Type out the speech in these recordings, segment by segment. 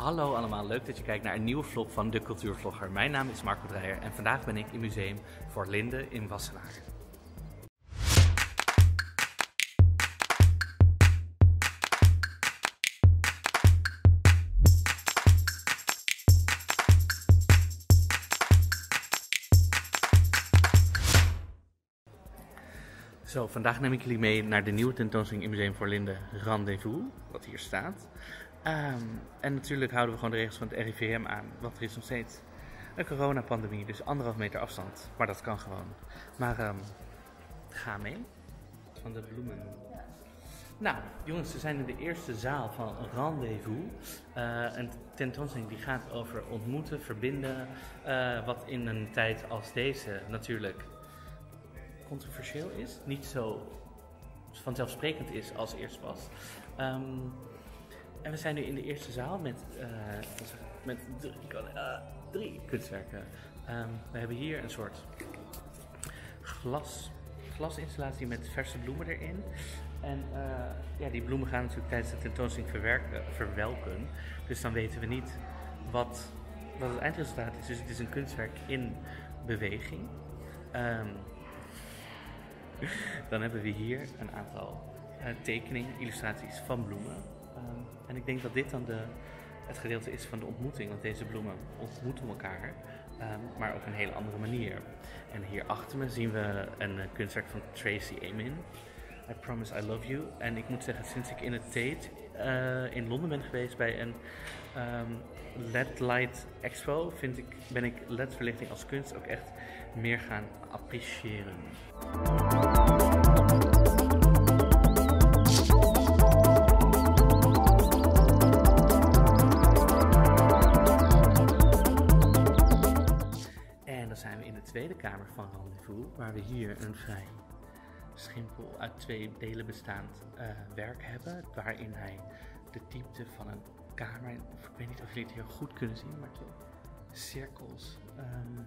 Hallo allemaal, leuk dat je kijkt naar een nieuwe vlog van De Cultuurvlogger. Mijn naam is Marco Dreyer en vandaag ben ik in Museum voor Linde in Wassenaar. Zo, vandaag neem ik jullie mee naar de nieuwe tentoonstelling in Museum voor Linde Rendezvous, wat hier staat. Ehm, en natuurlijk houden we gewoon de regels van het RIVM aan, want er is nog steeds een coronapandemie, dus anderhalf meter afstand. Maar dat kan gewoon. Maar ehm, ga mee. Van de bloemen. Nou, jongens, we zijn in de eerste zaal van Rendezvous. Uh, een tentoonstelling die gaat over ontmoeten, verbinden. Uh, wat in een tijd als deze natuurlijk controversieel is. Niet zo vanzelfsprekend is als eerst was. Um, en we zijn nu in de eerste zaal met, uh, met drie, uh, drie kunstwerken. Um, we hebben hier een soort glas, glasinstallatie met verse bloemen erin. En uh, ja, die bloemen gaan natuurlijk tijdens de tentoonstelling verwelken. Dus dan weten we niet wat, wat het eindresultaat is. Dus het is een kunstwerk in beweging. Um, dan hebben we hier een aantal tekeningen, illustraties van bloemen. En ik denk dat dit dan de, het gedeelte is van de ontmoeting, want deze bloemen ontmoeten elkaar, um, maar op een hele andere manier. En hier achter me zien we een uh, kunstwerk van Tracy Emin. I Promise I Love You. En ik moet zeggen, sinds ik in het Tate uh, in Londen ben geweest bij een um, LED Light Expo, vind ik, ben ik LED-verlichting als kunst ook echt meer gaan appreciëren. Van Rendezvous, waar we hier een vrij simpel uit twee delen bestaand uh, werk hebben, waarin hij de diepte van een kamer, of ik weet niet of jullie het heel goed kunnen zien, maar de cirkels um,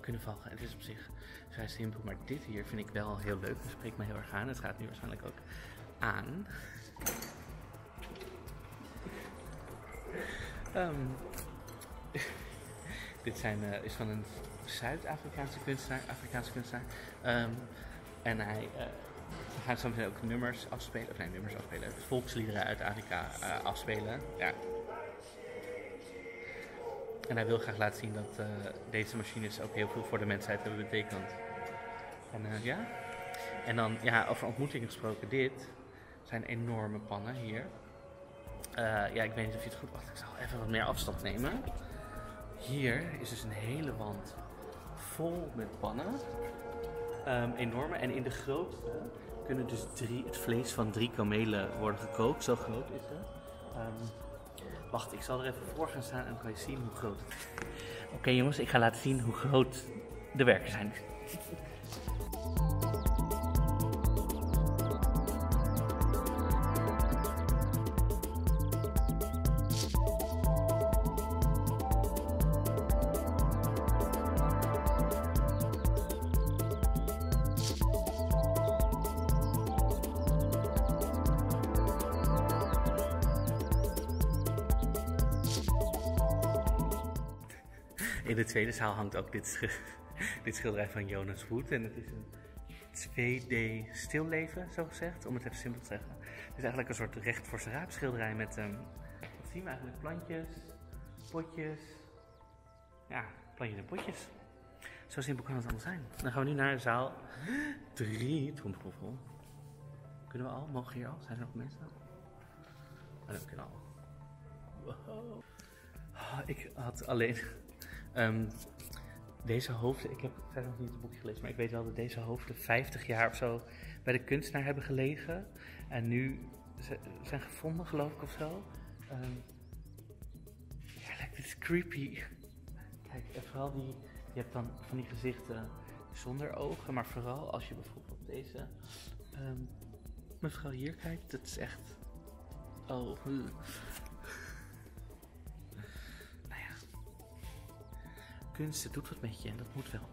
kunnen volgen. Het is op zich vrij simpel, maar dit hier vind ik wel heel leuk. Het spreekt me heel erg aan. Het gaat nu waarschijnlijk ook aan. Um, dit zijn, uh, is van een Zuid-Afrikaanse kunstenaar, Afrikaanse kunstenaar. Um, en hij uh, gaat zo ook nummers afspelen, of nee, nummers afspelen, volksliederen uit Afrika uh, afspelen. Ja. En hij wil graag laten zien dat uh, deze machines ook heel veel voor de mensheid hebben betekend. En ja. En dan, ja, over ontmoetingen gesproken, dit zijn enorme pannen hier. ja, ik weet niet of je het goed... Wacht, ik zal even wat meer afstand nemen. Hier is dus een hele wand vol met pannen. Um, enorme. En in de grootste kunnen dus drie, het vlees van drie kamelen worden gekookt. Zo groot is het. Um, wacht, ik zal er even voor gaan staan en dan kan je zien hoe groot het is. Oké jongens, ik ga laten zien hoe groot de werken zijn. In de tweede zaal hangt ook dit, dit schilderij van Jonas Wood. En het is een 2D stilleven, zo gezegd, om het even simpel te zeggen. Het is eigenlijk een soort recht voor raap schilderij met, um, wat zien we eigenlijk, plantjes, potjes. Ja, plantjes en potjes. Zo simpel kan het allemaal zijn. Dan gaan we nu naar zaal 3, tromgeroffel. Kunnen we al? Mogen hier al? Zijn er nog mensen? Oh, we kunnen al. Wow. Oh, ik had alleen Um, deze hoofden, ik heb verder nog niet het boekje gelezen, maar ik weet wel dat deze hoofden 50 jaar of zo bij de kunstenaar hebben gelegen. En nu zijn gevonden, geloof ik, of zo. Um, ja, dit is creepy. Kijk, en vooral die, je hebt dan van die gezichten zonder ogen, maar vooral als je bijvoorbeeld deze um, mevrouw hier kijkt, dat is echt. Oh. Kunst, het doet wat met je en dat moet wel.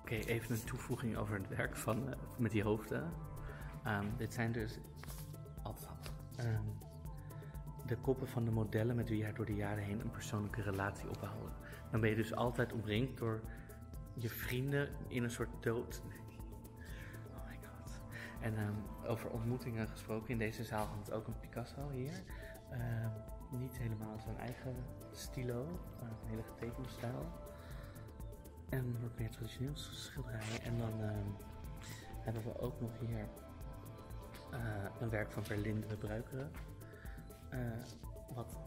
Oké, even een toevoeging over het werk van, uh, met die hoofden. Ehm, dit zijn dus ehm, de koppen van de modellen met wie jij door de jaren heen een persoonlijke relatie opbouwde. Dan ben je dus altijd omringd door je vrienden in een soort dood. En ehm, over ontmoetingen gesproken, in deze zaal hangt ook een Picasso hier. Ehm, niet helemaal zijn eigen stilo, maar een hele getekende stijl. En wat meer traditioneel schilderijen. En dan ehm, hebben we ook nog hier eh, een werk van Berlinde Bruikeren. Eh, wat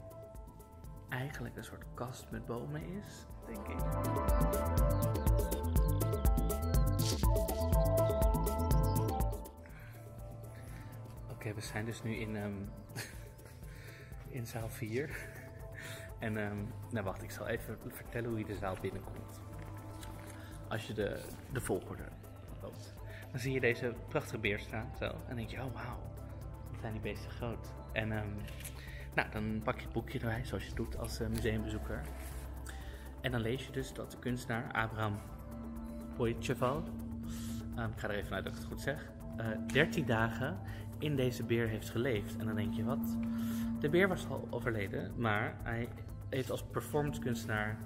eigenlijk een soort kast met bomen is, denk ik. We zijn dus nu in, ehm, in zaal 4. En ehm, nou wacht, ik zal even vertellen hoe je de zaal binnenkomt. Als je de, de volgorde loopt. Dan zie je deze prachtige beer staan, zo. En denk je, oh wauw, wat zijn die beesten groot. En ehm, nou, dan pak je het boekje erbij, zoals je doet als eh, museumbezoeker. En dan lees je dus dat de kunstenaar Abraham Poitcheval, um, ik ga er even uit dat ik het goed zeg, uh, 13 dagen in deze beer heeft geleefd. En dan denk je, wat? De beer was al overleden, maar hij heeft als performance kunstenaar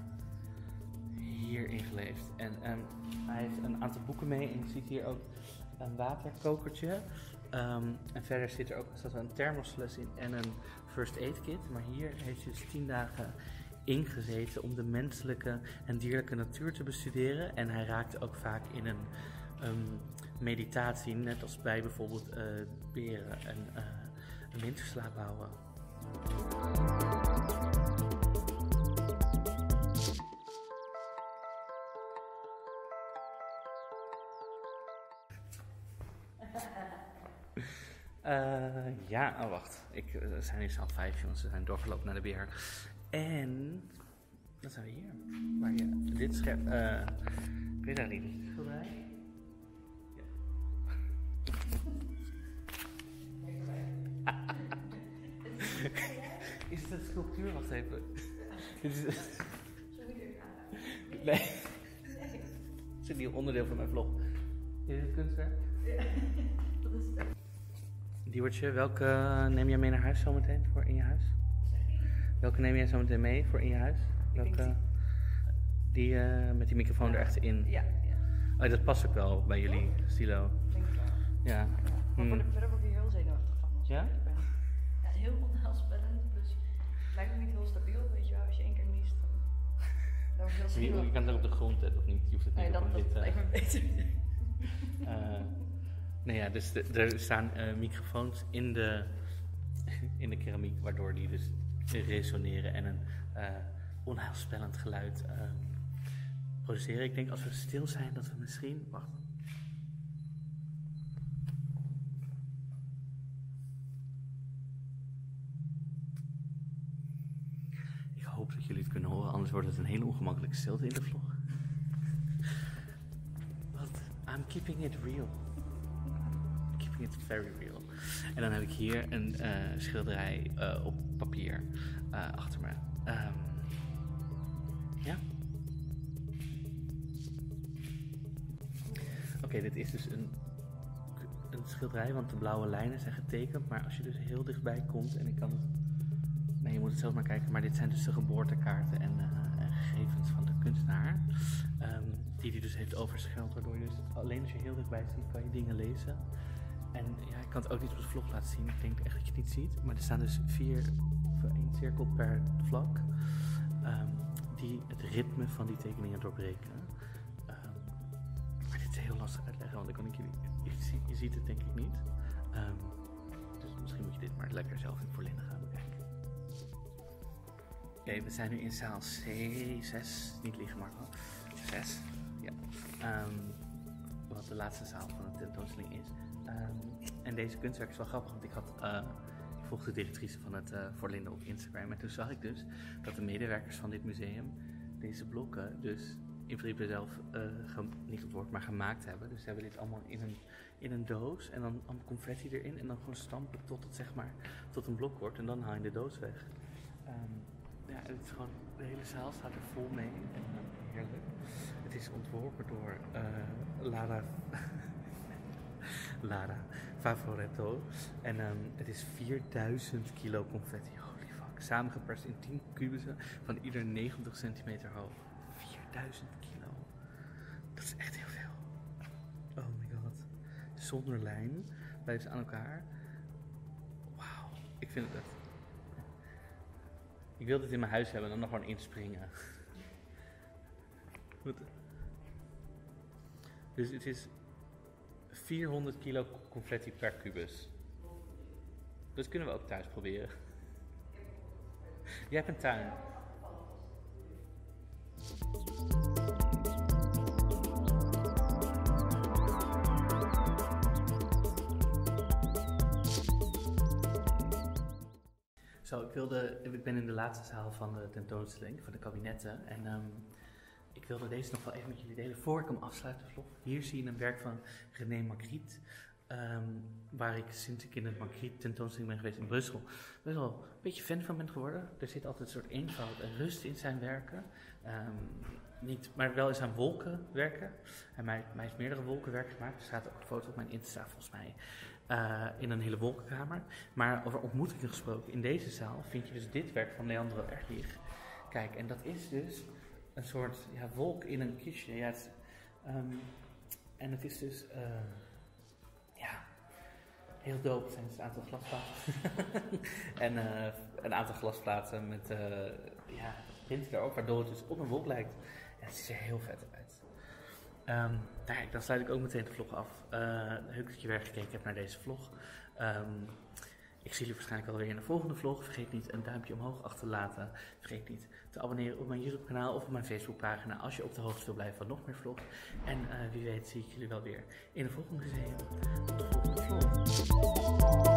hierin geleefd. En um, hij heeft een aantal boeken mee en je ziet hier ook een waterkokertje. Um, en verder zit er ook staat een thermosfles in en een first aid kit. Maar hier heeft hij dus 10 dagen ingezeten om de menselijke en dierlijke natuur te bestuderen. En hij raakte ook vaak in een um, meditatie, net als bij bijvoorbeeld uh, beren en uh, een winterslaap houden. Uh, ja, oh wacht. Ik, zijn in zaal 5, jongens. We zijn doorgelopen naar de beer. En. Dan zijn we hier. Waar je dit scherp. Uh, kun is het een sculptuur? Wacht even. Dit is. Nee. Het is een nieuw onderdeel van mijn vlog. Is het kunstwerk? Ja. Dat is het. Diewertje, welke neem jij mee naar huis zometeen voor in je huis? Welke neem jij zometeen mee voor in je huis? Welke, die uh, met die microfoon er echt in? Ja. ja. Oh, dat past ook wel bij jullie stilo. Denk ik wel. Ja. Maar Hmm. verder word ik hier heel zenuwachtig van. Ja? ik eerlijk ben. Ja, heel onheilspellend. Dus het lijkt me niet heel stabiel, weet je wel. Als je één keer niest, dan, dan word je heel Je, kan het ook op de grond zetten of niet? Je hoeft het niet Nee, op dat, een dat lijkt me beter. nee, ja, dus de- er staan eh, microfoons in de, in de keramiek, waardoor die dus resoneren en een eh, onheilspellend geluid eh, produceren. Ik denk als we stil zijn dat we misschien... Wacht. Ik hoop dat jullie het kunnen horen, anders wordt het een hele ongemakkelijke stilte in de vlog. Wat? I'm keeping it real. Keeping it very real. En dan heb ik hier een eh, schilderij eh, op papier eh, achter me. Ehm, ja. Oké, dit is dus een, een schilderij, want de blauwe lijnen zijn getekend. Maar als je dus heel dichtbij komt, en ik kan het. Je moet het zelf maar kijken. Maar dit zijn dus de geboortekaarten en, eh, en gegevens van de kunstenaar. ehm, die hij dus heeft overscheld. Waardoor je dus alleen als je heel dichtbij ziet, kan je dingen lezen. En ja, ik kan het ook niet op de vlog laten zien. Ik denk echt dat je het niet ziet. Maar er staan dus vier, of één cirkel per vlak. ehm, die het ritme van die tekeningen doorbreken. Ehm, maar dit is heel lastig uitleggen, want dan kan ik jullie. Je, je ziet het denk ik niet. Dus misschien moet je dit maar lekker zelf in Voorlinden gaan bekijken. Oké, we zijn nu in zaal C6. Niet liegen, Marco. 6. Ja. Ehm, wat de laatste zaal van de tentoonstelling is. Ehm, en deze kunstwerk is wel grappig, want ik had. eh, ik volgde de directrice van het Voorlinden op Instagram. En toen zag ik dus dat de medewerkers van dit museum deze blokken dus in principe zelf gem- niet ontworpen, maar gemaakt hebben. Dus ze hebben dit allemaal in een, in een doos en dan allemaal confetti erin en dan gewoon stampen tot het zeg maar tot een blok wordt en dan haal je de doos weg. Ehm, ja, het is gewoon, de hele zaal staat er vol mee en eh, heerlijk. Het is ontworpen door eh, Lara, Lara Favoretto. En ehm, het is 4000 kilo confetti. Holy fuck. Samengeperst in 10 kubussen van ieder 90 centimeter hoog. 4000 kilo. Dat is echt heel veel. Oh my god. Zonder lijn ze aan elkaar. Wauw. Ik vind het echt. Ik wil dit in mijn huis hebben en dan nog gewoon inspringen. Dus het is 400 kilo confetti per kubus. Dat kunnen we ook thuis proberen. Jij hebt een tuin. Zo, ik, wilde, ben in de laatste zaal van de tentoonstelling, van de kabinetten. En ehm, ik wilde deze nog wel even met jullie delen voor ik hem afsluit, de vlog. Hier zie je een werk van René Magritte. ehm, waar ik sinds ik in het Magritte tentoonstelling ben geweest in Brussel best wel een beetje fan van ben geworden. Er zit altijd een soort eenvoud en rust in zijn werken. Ehm, niet, maar wel in zijn wolkenwerken. En mij, mij heeft meerdere wolkenwerken gemaakt. Er staat ook een foto op mijn Insta volgens mij. Eh, in een hele wolkenkamer. Maar over ontmoetingen gesproken, in deze zaal vind je dus dit werk van Leandro Erlich. Kijk, en dat is dus een soort ja, wolk in een kistje. Ja, ehm, en het is dus, eh, ja, heel dope. Het zijn dus een aantal glasplaten. en eh, een aantal glasplaten met, ja, hinten erop, waardoor het dus op een wolk lijkt. En het ziet er heel vet uit. Ehm, nou ja, dan sluit ik ook meteen de vlog af. Uh, leuk dat je weer gekeken hebt naar deze vlog. Ehm, ik zie jullie waarschijnlijk alweer in de volgende vlog. Vergeet niet een duimpje omhoog achter te laten. Vergeet niet te abonneren op mijn YouTube kanaal of op mijn Facebook pagina als je op de hoogte wil blijven van nog meer vlogs. En eh, wie weet zie ik jullie wel weer in de volgende serie. Tot de volgende vlog.